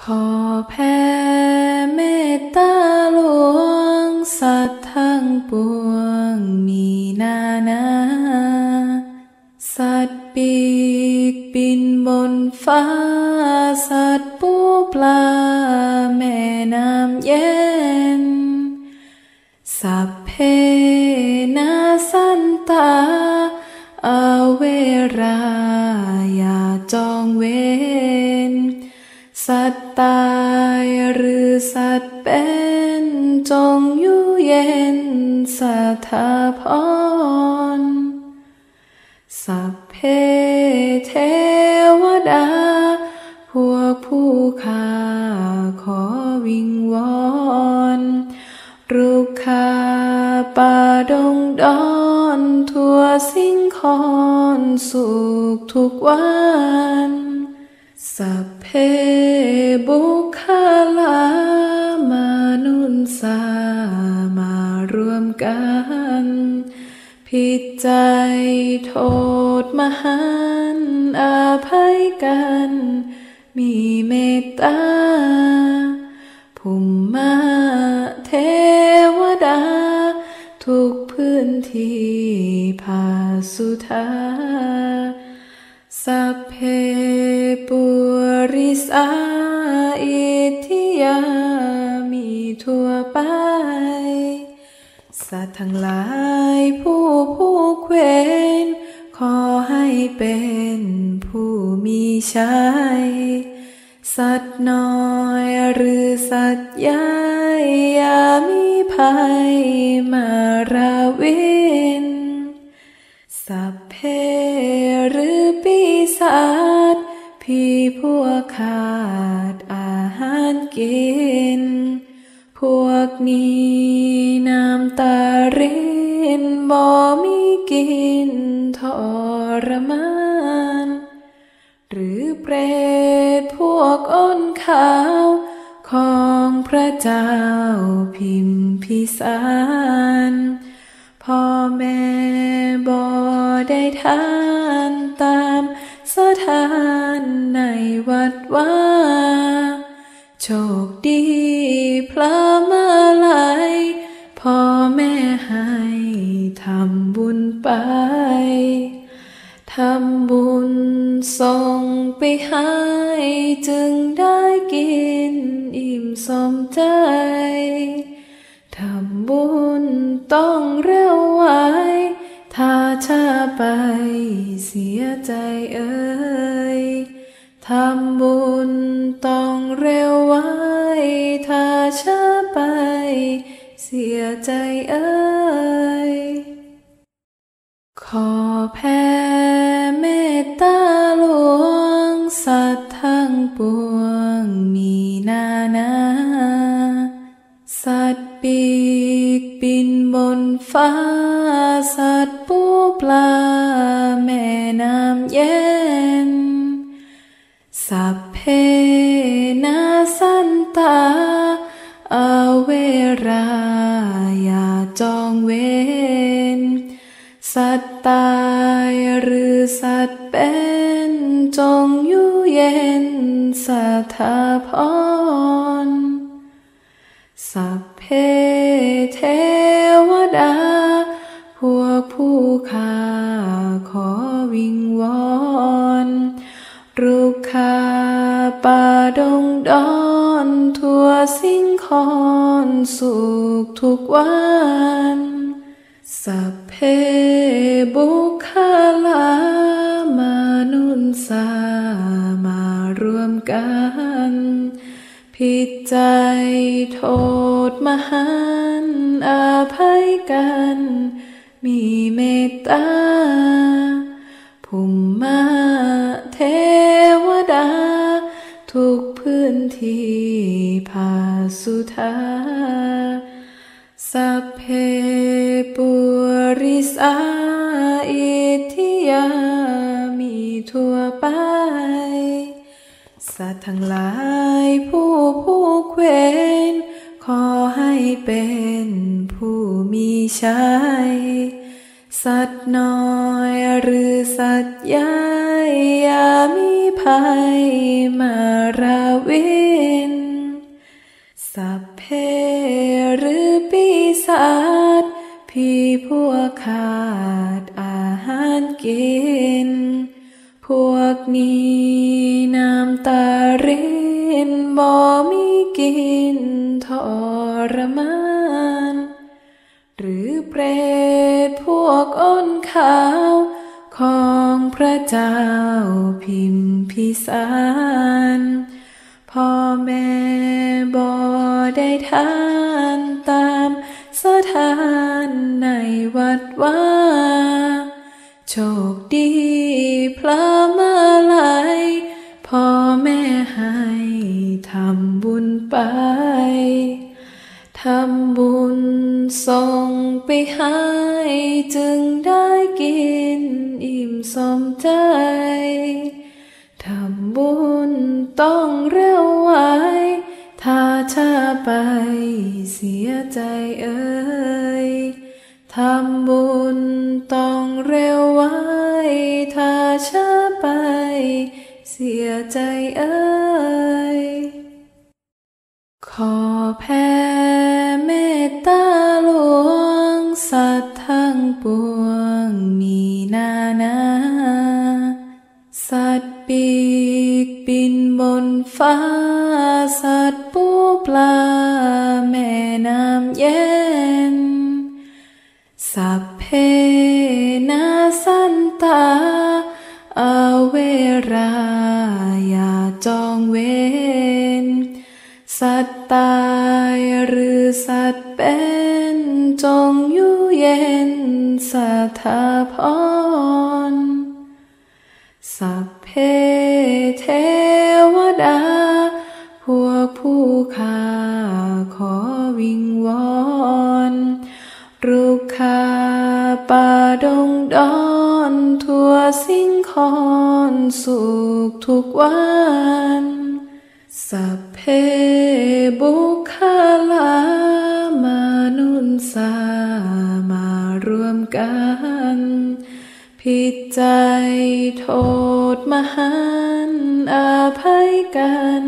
ขอแผ่เมตตาหลวง สัตว์ทั้งปวงมีนานา สัตว์ปีกบินบนฟ้า สัตว์ปูปลา แม่น้ำเย็น สัพเพนาสันตาอาเวรายาจองเว สัตตายหรือสัตว์เป็นจงอยู่เย็นสถาพรสัพเพเทวดา พวกผู้ข้าขอวิงวอนรุกขาป่าดงดอนทั่วสิ่งคอนสุขทุกวัน สัพเพบุคลามานุนสามารวมกัน ผิดใจโทษมหันต์อาภัยกัน มีเมตตาภุมมาเทวดา ทุกพื้นที่ภาสุธา สัพเพปุริสาอิทิยามีทั่วไป สัตว์ทั้งหลายผู้ผู้เควนขอให้เป็นผู้มีชัยสัตว์น้อยหรือสัตว์ใหญ่อย่ามีภัยมาราวินสัพเพ พี่พวกขาดอาหารกิน พวกนี้น้ำตารินบ่มีกินทรมาน หรือเปรตพวกอ้นขาวของพระเจ้าพิมพิสารพ่อแม่บ่ได้ทานตาม สถานในวัดว่า โชคดีพระมาลัยพ่อแม่ให้ทำบุญไป ทำบุญส่งไปให้จึงได้กินอิ่มสมใจ ทำบุญต้องเร็ว ไปเสียใจเอ่ยทำบุญต้องเร็วไวถ้าช้าไป เสียใจเอ่ยขอแผ่เมตตาหลวง สัตว์ทั้งปวงมีนานา สัตว์ปี บินบนฟ้า สัตว์ปูปลา แม่น้ำเย็น สัพเพนาสันตาอาเวรายาจองเวนสัตว์ตายหรือสัตว์เป็นจงอยู่เย็นสถาพรสัพเพเท วิงวอนรุกขาป่าดงดอนทั่วสิ่งคอนสุขทุกวันสัพเพบุคลามานุนสามารวมกัน ผิดใจโทษมหันต์อาภัยกัน มีเมตตา ภุมมาเทวดา ทุกพื้นที่ภาสุธาสัพเพปุริสาอิทิยามีทั่วไป สัตว์ทั้งหลายผู้ผู้เวนขอให้เป็นผู้มีชัย สัตว์น้อยหรือสัตว์ใหยามีภัยมาราวินสัพเพหรือปีศาจพี่พวกขาดอาหารกิน พวกนี้น้ำตาเรินบ่มีกินทรมาน หรือเปร อ้นขาว ของพระเจ้าพิมพิสารพ่อแม่บ่ได้ทานตามสถานในวัดว่าโชคดีพระมาลัยพ่อแม่ให้ทำบุญไป ทำบุญส่ง ไปให้จึงได้กินอิ่มสมใจ ทำบุญต้องเร็วไวถ้าช้าไปเสียใจเอ่ยทำบุญต้องเร็วไวถ้าช้าไปเสียใจเอ่ยขอแผ่เมตตาหลวง สัตว์ทั้งปวงมีนานา สัตว์ปีกบินบนฟ้า สัตว์ปูปลาแม่น้ำเย็น สัพเพนาสันตาอาเวราอย่าจองเวรสัตว์ตายหรือสัตว์เป็น จงอยู่เย็นสถาพร สัพเพเทวดา พวกผู้ข้าขอวิงวอนรุกขาป่าดงดอนทั่วสิ่งคอนสุขทุกวัน สัพเพบุคลา สามารวมกัน ผิดใจโทษมหันต์อภัยกัน